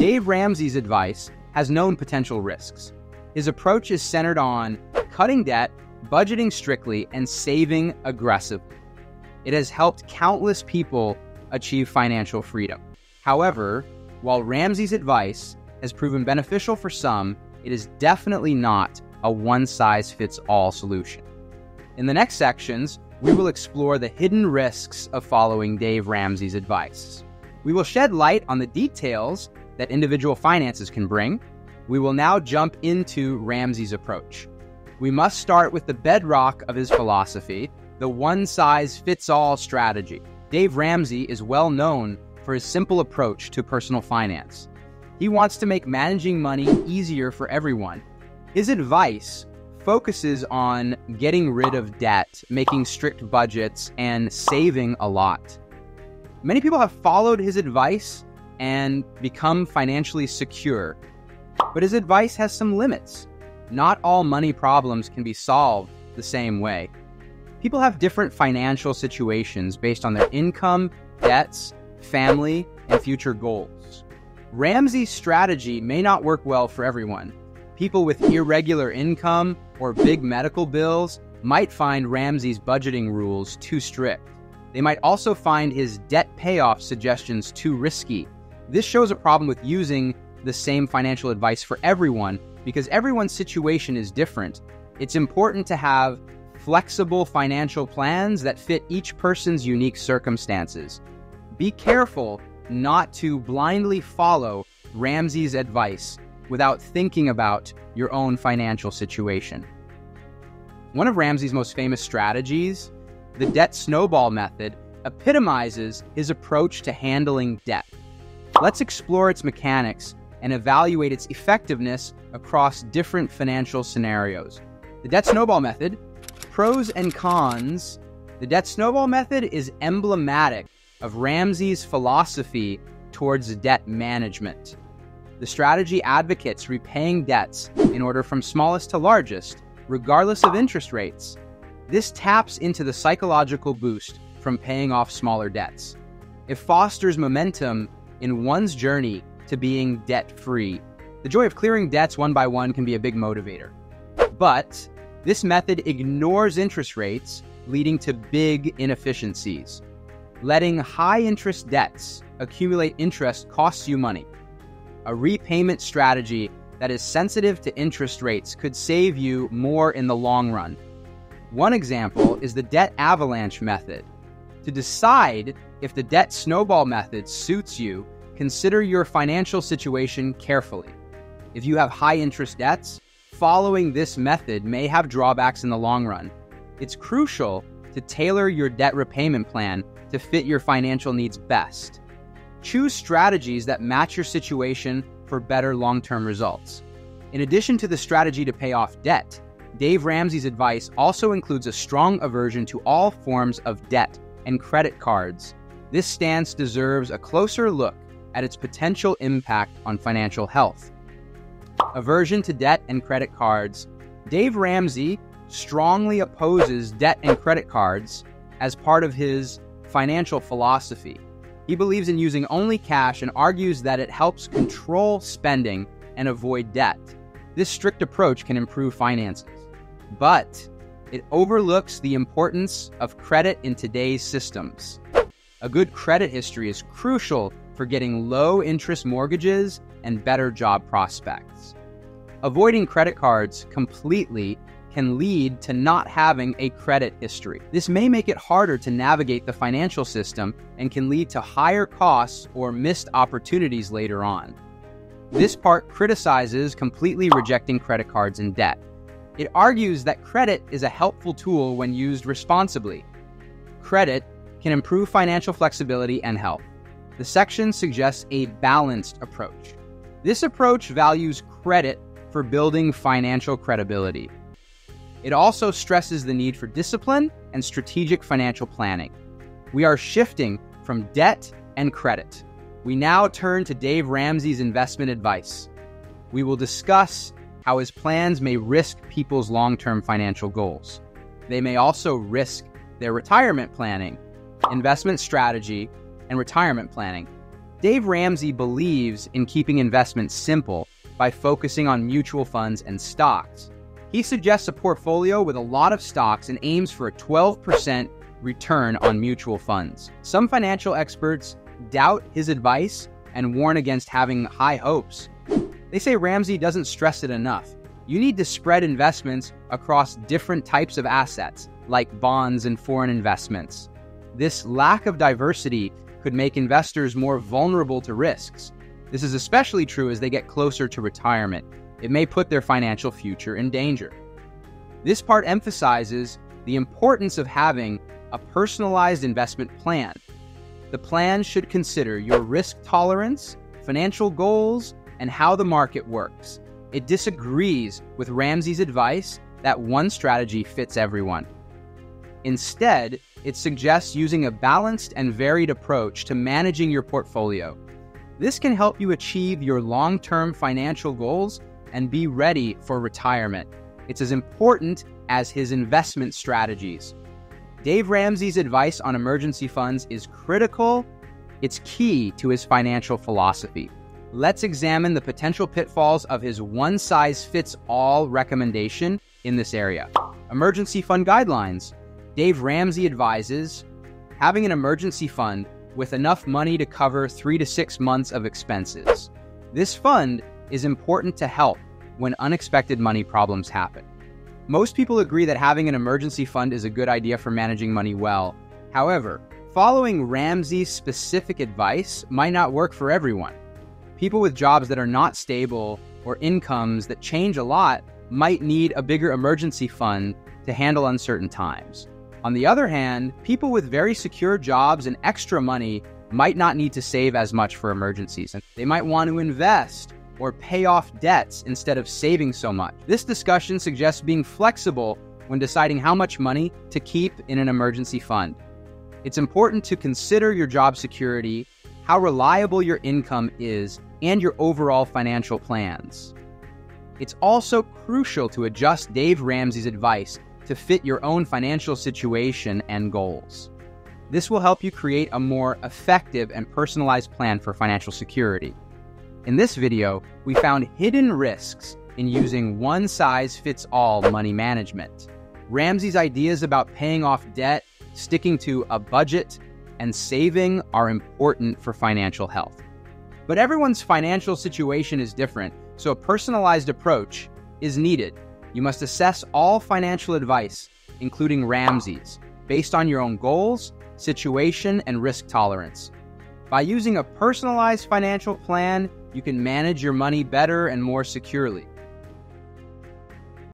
Dave Ramsey's advice has known potential risks. His approach is centered on cutting debt, budgeting strictly, and saving aggressively. It has helped countless people achieve financial freedom. However, while Ramsey's advice has proven beneficial for some, it is definitely not a one size fits all solution. In the next sections, we will explore the hidden risks of following Dave Ramsey's advice. We will shed light on the details that individual finances can bring. We will now jump into Ramsey's approach. We must start with the bedrock of his philosophy, the one size fits all strategy. Dave Ramsey is well known for his simple approach to personal finance. He wants to make managing money easier for everyone. His advice focuses on getting rid of debt, making strict budgets, and saving a lot. Many people have followed his advice and become financially secure. But his advice has some limits. Not all money problems can be solved the same way. People have different financial situations based on their income, debts, family, and future goals. Ramsey's strategy may not work well for everyone. People with irregular income or big medical bills might find Ramsey's budgeting rules too strict. They might also find his debt payoff suggestions too risky. This shows a problem with using the same financial advice for everyone because everyone's situation is different. It's important to have flexible financial plans that fit each person's unique circumstances. Be careful not to blindly follow Ramsey's advice without thinking about your own financial situation. One of Ramsey's most famous strategies, the debt snowball method, epitomizes his approach to handling debt. Let's explore its mechanics and evaluate its effectiveness across different financial scenarios. The debt snowball method, pros and cons. The debt snowball method is emblematic of Ramsey's philosophy towards debt management. The strategy advocates repaying debts in order from smallest to largest regardless of interest rates. This taps into the psychological boost from paying off smaller debts. It fosters momentum in one's journey to being debt free. The joy of clearing debts one by one can be a big motivator. But this method ignores interest rates, leading to big inefficiencies. Letting high interest debts accumulate interest costs you money. A repayment strategy that is sensitive to interest rates could save you more in the long run. One example is the debt avalanche method. To decide if the debt snowball method suits you, consider your financial situation carefully. If you have high interest debts, following this method may have drawbacks in the long run. It's crucial to tailor your debt repayment plan to fit your financial needs best. Choose strategies that match your situation for better long term results. In addition to the strategy to pay off debt, Dave Ramsey's advice also includes a strong aversion to all forms of debt and credit cards. This stance deserves a closer look at its potential impact on financial health. Aversion to debt and credit cards. Dave Ramsey strongly opposes debt and credit cards as part of his financial philosophy. He believes in using only cash and argues that it helps control spending and avoid debt. This strict approach can improve finances, but it overlooks the importance of credit in today's systems. A good credit history is crucial for getting low interest mortgages and better job prospects. Avoiding credit cards completely can lead to not having a credit history. This may make it harder to navigate the financial system and can lead to higher costs or missed opportunities later on. This part criticizes completely rejecting credit cards and debt. It argues that credit is a helpful tool when used responsibly. Credit can improve financial flexibility and health. The section suggests a balanced approach. This approach values credit for building financial credibility. It also stresses the need for discipline and strategic financial planning. We are shifting from debt and credit. We now turn to Dave Ramsey's investment advice. We will discuss how his plans may risk people's long term financial goals. They may also risk their retirement planning, investment strategy, and retirement planning. Dave Ramsey believes in keeping investments simple by focusing on mutual funds and stocks. He suggests a portfolio with a lot of stocks and aims for a 12% return on mutual funds. Some financial experts doubt his advice and warn against having high hopes. They say Ramsey doesn't stress it enough. You need to spread investments across different types of assets, like bonds and foreign investments. This lack of diversity could make investors more vulnerable to risks. This is especially true as they get closer to retirement. It may put their financial future in danger. This part emphasizes the importance of having a personalized investment plan. The plan should consider your risk tolerance, financial goals, and how the market works. It disagrees with Ramsey's advice that one strategy fits everyone. Instead, it suggests using a balanced and varied approach to managing your portfolio. This can help you achieve your long term financial goals and be ready for retirement. It's as important as his investment strategies. Dave Ramsey's advice on emergency funds is critical, it's key to his financial philosophy. Let's examine the potential pitfalls of his one size fits all recommendation in this area. Emergency fund guidelines. Dave Ramsey advises having an emergency fund with enough money to cover three to six months of expenses. This fund is important to help when unexpected money problems happen. Most people agree that having an emergency fund is a good idea for managing money well. However, following Ramsey's specific advice might not work for everyone. People with jobs that are not stable or incomes that change a lot might need a bigger emergency fund to handle uncertain times. On the other hand, people with very secure jobs and extra money might not need to save as much for emergencies, and they might want to invest or pay off debts instead of saving so much. This discussion suggests being flexible when deciding how much money to keep in an emergency fund. It's important to consider your job security, how reliable your income is, and your overall financial plans. It's also crucial to adjust Dave Ramsey's advice to fit your own financial situation and goals. This will help you create a more effective and personalized plan for financial security. In this video, we found hidden risks in using one size fits all money management. Ramsey's ideas about paying off debt, sticking to a budget, and saving are important for financial health. But everyone's financial situation is different, so a personalized approach is needed. You must assess all financial advice, including Ramsey's, based on your own goals, situation, and risk tolerance. By using a personalized financial plan, you can manage your money better and more securely.